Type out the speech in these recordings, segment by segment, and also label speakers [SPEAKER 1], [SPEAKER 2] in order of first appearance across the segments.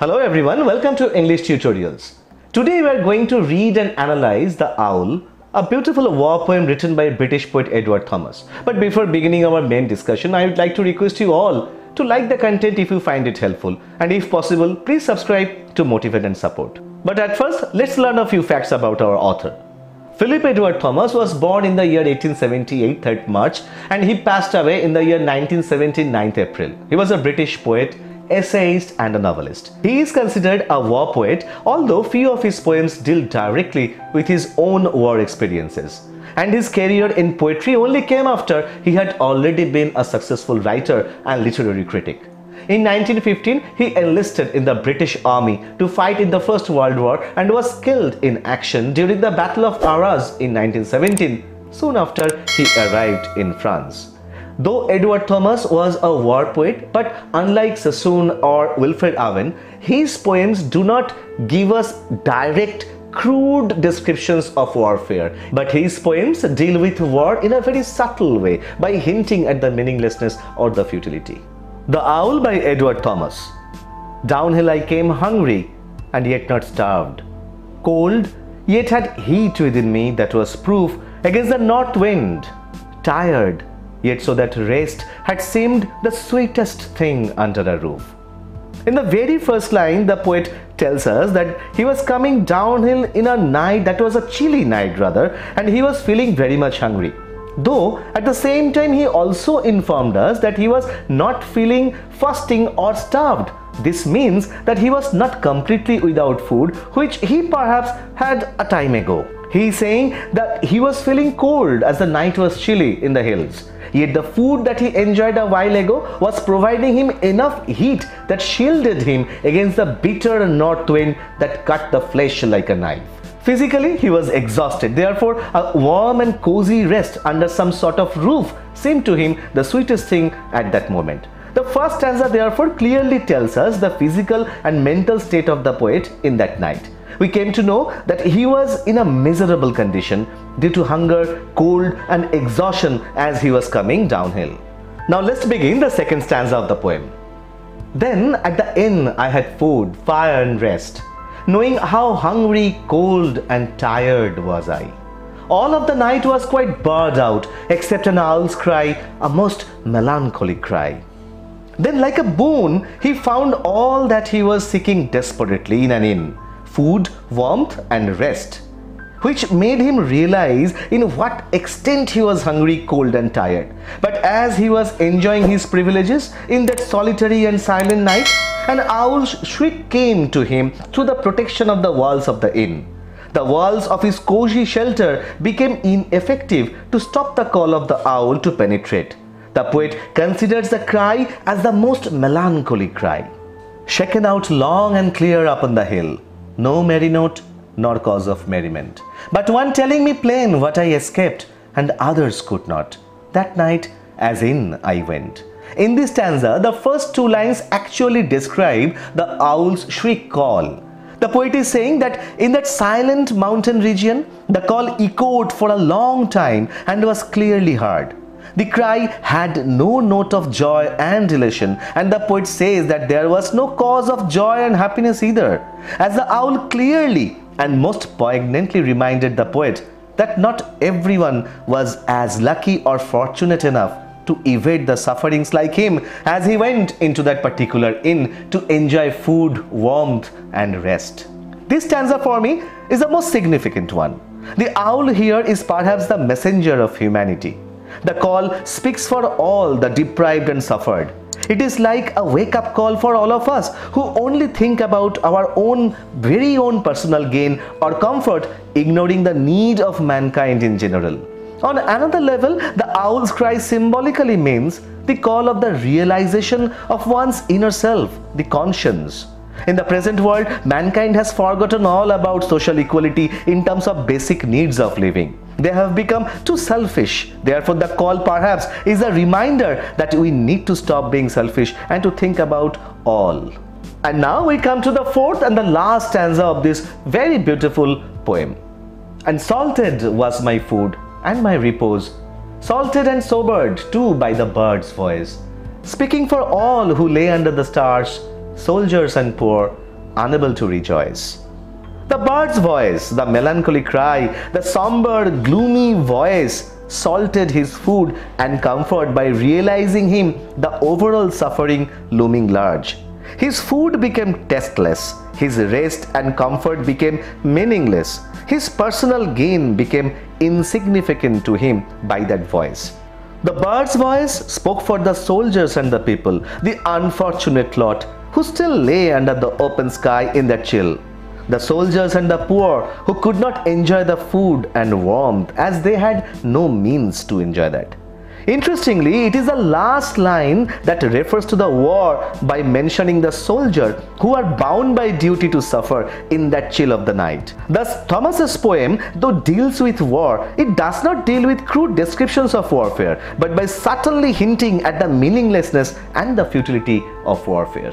[SPEAKER 1] Hello everyone, welcome to English Tutorials. Today we are going to read and analyze The Owl, a beautiful war poem written by British poet Edward Thomas. But before beginning our main discussion, I would like to request you all to like the content if you find it helpful and if possible, please subscribe to motivate and support. But at first, let's learn a few facts about our author. Philip Edward Thomas was born in the year 1878, 3rd March, and he passed away in the year 1970, 9th April. He was a British poet, essayist, and a novelist. He is considered a war poet, although few of his poems deal directly with his own war experiences. And his career in poetry only came after he had already been a successful writer and literary critic. In 1915, he enlisted in the British Army to fight in the First World War and was killed in action during the Battle of Arras in 1917, soon after he arrived in France. Though Edward Thomas was a war poet, but unlike Sassoon or Wilfred Owen, his poems do not give us direct crude descriptions of warfare, but his poems deal with war in a very subtle way by hinting at the meaninglessness or the futility. The Owl by Edward Thomas. Downhill I came hungry and yet not starved. Cold, yet had heat within me that was proof against the north wind. Tired, yet so that rest had seemed the sweetest thing under a roof. In the very first line, the poet tells us that he was coming downhill in a night that was a chilly night rather, and he was feeling very much hungry. Though at the same time he also informed us that he was not feeling fasting or starved. This means that he was not completely without food which he perhaps had a time ago. He is saying that he was feeling cold as the night was chilly in the hills. Yet the food that he enjoyed a while ago was providing him enough heat that shielded him against the bitter north wind that cut the flesh like a knife. Physically, he was exhausted. Therefore, a warm and cozy rest under some sort of roof seemed to him the sweetest thing at that moment. The first stanza therefore clearly tells us the physical and mental state of the poet in that night. We came to know that he was in a miserable condition due to hunger, cold and exhaustion as he was coming downhill. Now let's begin the second stanza of the poem. Then at the inn I had food, fire and rest knowing how hungry, cold, and tired was I. All of the night was quite barred out, except an owl's cry, a most melancholy cry. Then, like a boon, he found all that he was seeking desperately in an inn food, warmth, and rest, which made him realize in what extent he was hungry, cold, and tired. But as he was enjoying his privileges in that solitary and silent night, an owl's shriek came to him through the protection of the walls of the inn. The walls of his cozy shelter became ineffective to stop the call of the owl to penetrate. The poet considers the cry as the most melancholy cry. Shaken out long and clear up on the hill, no merry note nor cause of merriment, but one telling me plain what I escaped and others could not. That night as in I went. In this stanza, the first two lines actually describe the owl's shriek call. The poet is saying that in that silent mountain region, the call echoed for a long time and was clearly heard. The cry had no note of joy and elation, and the poet says that there was no cause of joy and happiness either, as the owl clearly and most poignantly reminded the poet that not everyone was as lucky or fortunate enough to evade the sufferings like him as he went into that particular inn to enjoy food, warmth, and rest. This stanza for me is the most significant one. The owl here is perhaps the messenger of humanity. The call speaks for all the deprived and suffered. It is like a wake up call for all of us who only think about our own very own personal gain or comfort, ignoring the need of mankind in general. On another level, the owl's cry symbolically means the call of the realization of one's inner self, the conscience. In the present world, mankind has forgotten all about social equality in terms of basic needs of living. They have become too selfish. Therefore, the call perhaps is a reminder that we need to stop being selfish and to think about all. And now we come to the fourth and the last stanza of this very beautiful poem. And salted was my food and my repose, salted and sobered too by the bird's voice, speaking for all who lay under the stars, soldiers and poor, unable to rejoice. The bird's voice, the melancholy cry, the somber, gloomy voice salted his food and comfort by realizing him the overall suffering looming large. His food became tasteless, his rest and comfort became meaningless, his personal gain became insignificant to him by that voice. The bird's voice spoke for the soldiers and the people, the unfortunate lot who still lay under the open sky in the chill the soldiers and the poor who could not enjoy the food and warmth as they had no means to enjoy that. Interestingly, it is the last line that refers to the war by mentioning the soldier who are bound by duty to suffer in that chill of the night. Thus, Thomas's poem, though deals with war, it does not deal with crude descriptions of warfare, but by subtly hinting at the meaninglessness and the futility of warfare.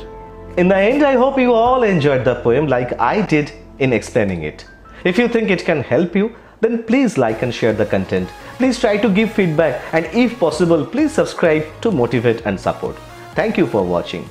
[SPEAKER 1] In the end, I hope you all enjoyed the poem like I did in explaining it. If you think it can help you, then please like and share the content. Please try to give feedback and if possible, please subscribe to motivate and support. Thank you for watching.